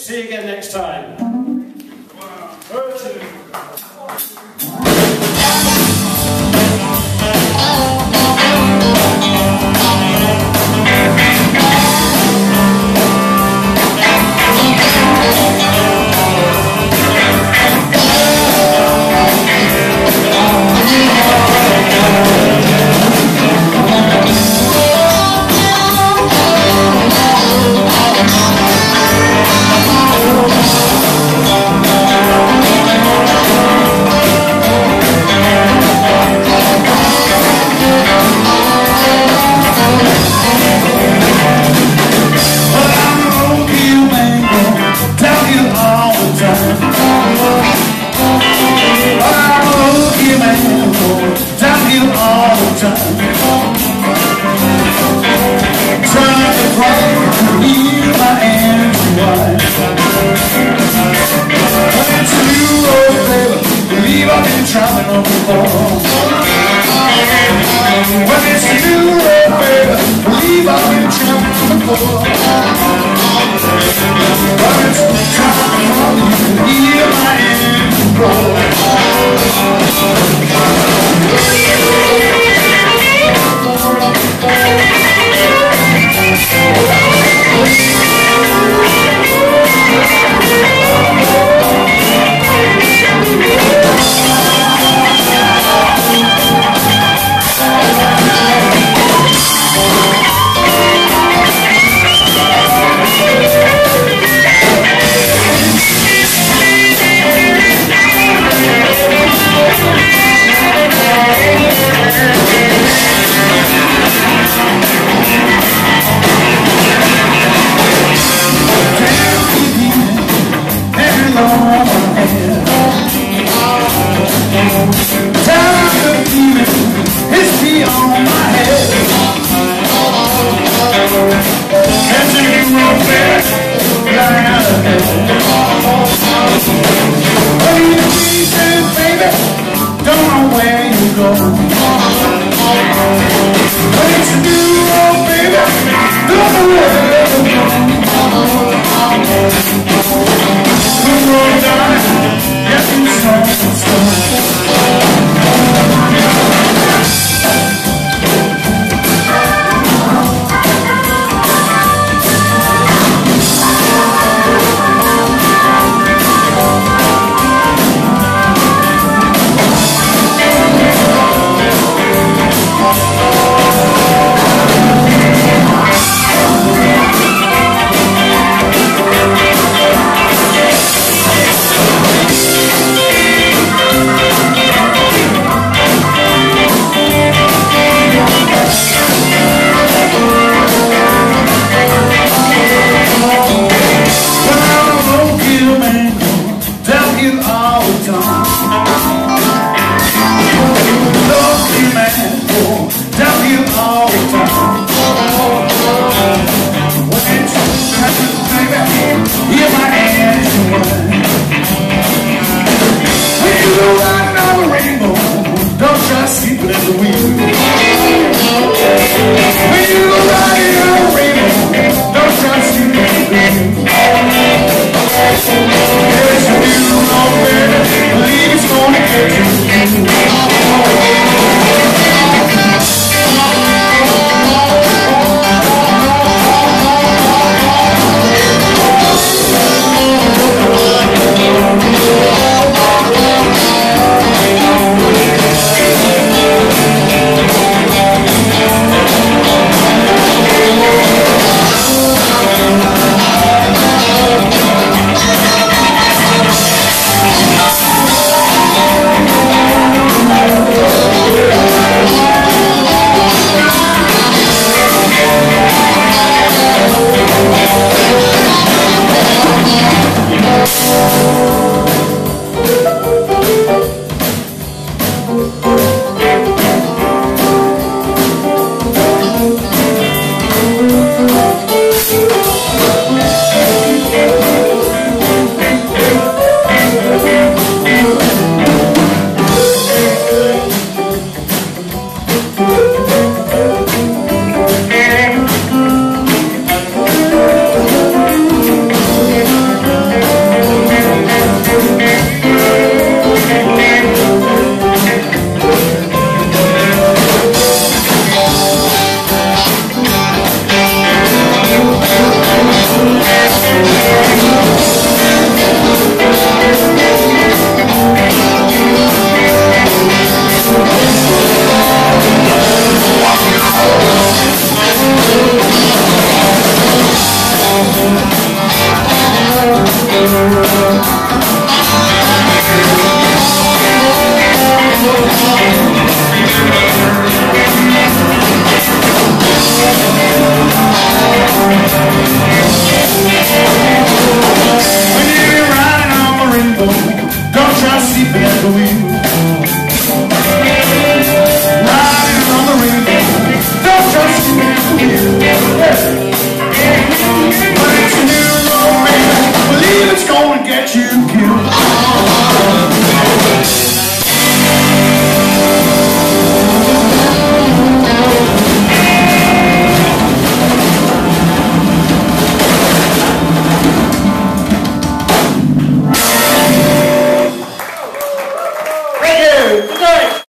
See you again next time. Hear my end, boy. Don't know where you go. and the week.